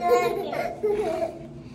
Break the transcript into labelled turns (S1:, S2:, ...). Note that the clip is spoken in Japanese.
S1: ハハハハ。